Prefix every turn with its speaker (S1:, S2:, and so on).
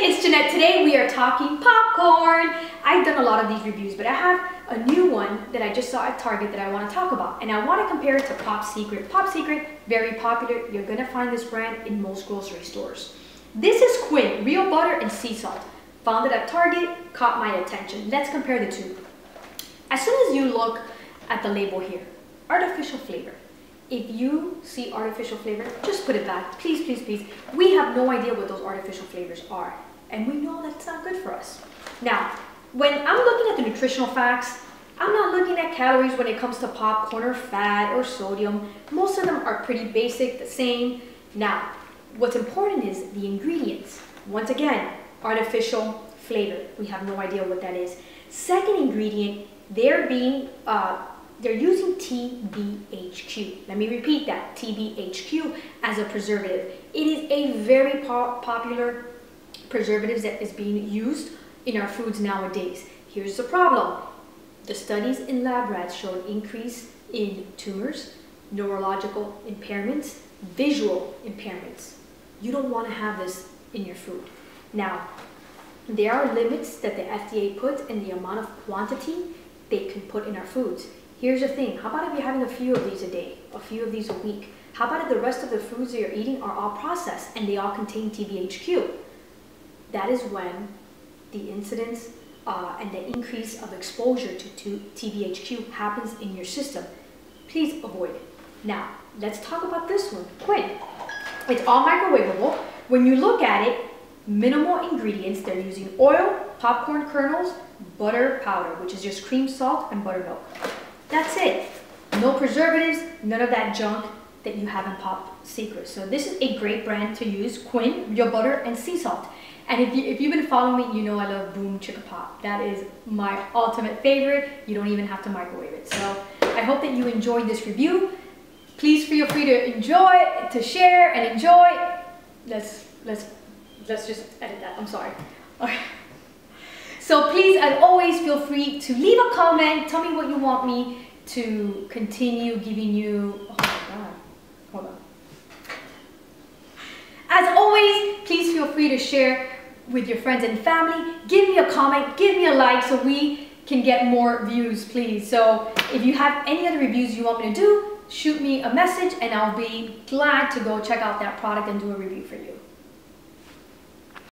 S1: it's Jeanette. Today we are talking popcorn. I've done a lot of these reviews, but I have a new one that I just saw at Target that I want to talk about. And I want to compare it to Pop Secret. Pop Secret, very popular. You're going to find this brand in most grocery stores. This is Quinn, real butter and sea salt. Found it at Target, caught my attention. Let's compare the two. As soon as you look at the label here, artificial flavor. If you see artificial flavor, just put it back. Please, please, please. We have no idea what those artificial flavors are. And we know that's not good for us. Now, when I'm looking at the nutritional facts, I'm not looking at calories when it comes to popcorn or fat or sodium. Most of them are pretty basic, the same. Now, what's important is the ingredients. Once again, artificial flavor. We have no idea what that is. Second ingredient, they're being uh, they're using TBHQ. Let me repeat that, TBHQ as a preservative. It is a very po popular preservative that is being used in our foods nowadays. Here's the problem. The studies in lab rats show an increase in tumors, neurological impairments, visual impairments. You don't want to have this in your food. Now, there are limits that the FDA puts in the amount of quantity they can put in our foods. Here's the thing, how about if you're having a few of these a day, a few of these a week? How about if the rest of the foods that you're eating are all processed and they all contain TBHQ? That is when the incidence uh, and the increase of exposure to, to TBHQ happens in your system. Please avoid it. Now, let's talk about this one, Quinn. It's all microwavable. When you look at it, minimal ingredients. They're using oil, popcorn kernels, butter powder, which is just cream, salt, and buttermilk. That's it. No preservatives, none of that junk that you have in Pop Secret. So this is a great brand to use, Quinn, your butter, and sea salt. And if, you, if you've been following me, you know I love Boom Chicka Pop. That is my ultimate favorite. You don't even have to microwave it. So I hope that you enjoyed this review. Please feel free to enjoy, to share, and enjoy. Let's, let's, let's just edit that. I'm sorry. Okay. So please, as always, feel free to leave a comment. Tell me what you want me to continue giving you. Oh my God. Hold on. As always, please feel free to share with your friends and family. Give me a comment, give me a like so we can get more views, please. So if you have any other reviews you want me to do, shoot me a message and I'll be glad to go check out that product and do a review for you.